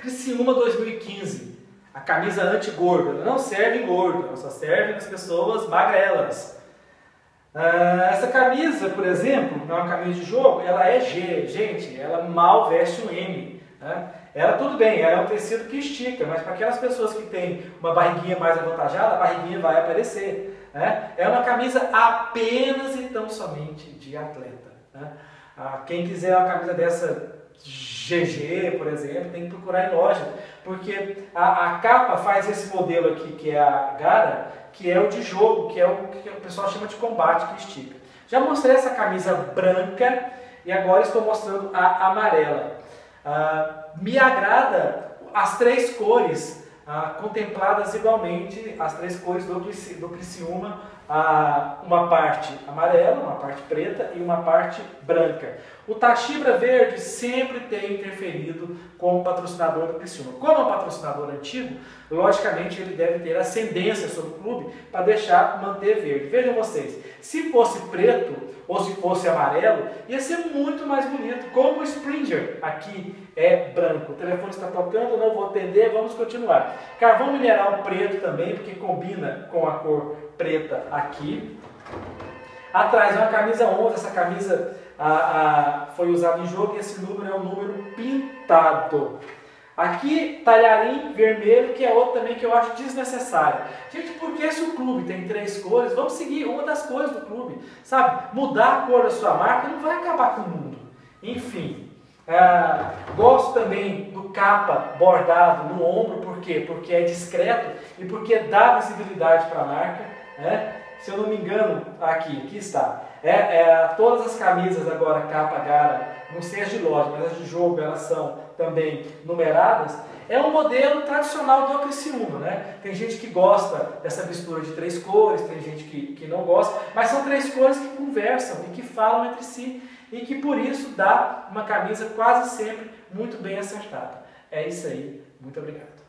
Criciúma 2015, a camisa anti-gordo, não serve em gordo, ela só serve nas pessoas magrelas. Uh, essa camisa, por exemplo, é uma camisa de jogo, ela é G, gente, ela mal veste um M. Né? Ela, tudo bem, ela é um tecido que estica, mas para aquelas pessoas que têm uma barriguinha mais avantajada, a barriguinha vai aparecer. Né? É uma camisa apenas e tão somente de atleta. Né? Ah, quem quiser uma camisa dessa GG, por exemplo, tem que procurar em loja, porque a, a, capa faz esse modelo aqui, que é a Gara, que é o de jogo, que é o que o pessoal chama de combate, que estica. Já mostrei essa camisa branca e agora estou mostrando a amarela. Ah, me agrada as três cores ah, contempladas igualmente, as três cores do, do Criciúma, ah, uma parte amarela, uma parte preta e uma parte branca. O Tachibra Verde sempre tem interferido como patrocinador do Criciúma. Como é um patrocinador antigo, logicamente ele deve ter ascendência sobre o clube para deixar manter verde. Vejam vocês, se fosse preto ou se fosse amarelo, ia ser muito mais bonito, como o Springer aqui é branco. O telefone está tocando, não vou atender, vamos continuar. Carvão mineral preto também, porque combina com a cor preta aqui. Atrás é uma camisa 11, essa camisa a, a, foi usada em jogo e esse número é um número pintado. Aqui, talharim vermelho, que é outro também que eu acho desnecessário. Gente, porque se o clube tem três cores, vamos seguir uma das cores do clube. Sabe? Mudar a cor da sua marca não vai acabar com o mundo. Enfim. Ah, gosto também do capa bordado no ombro, por quê? Porque é discreto e porque dá visibilidade para a marca. Né? Se eu não me engano, aqui, aqui está. É, é, todas as camisas agora, capa, gara, não sei as de loja, mas as de jogo, elas são também numeradas. É um modelo tradicional do Criciúma, né? Tem gente que gosta dessa mistura de três cores, tem gente que, que não gosta, mas são três cores que conversam e que falam entre si e que por isso dá uma camisa quase sempre muito bem acertada. É isso aí, muito obrigado.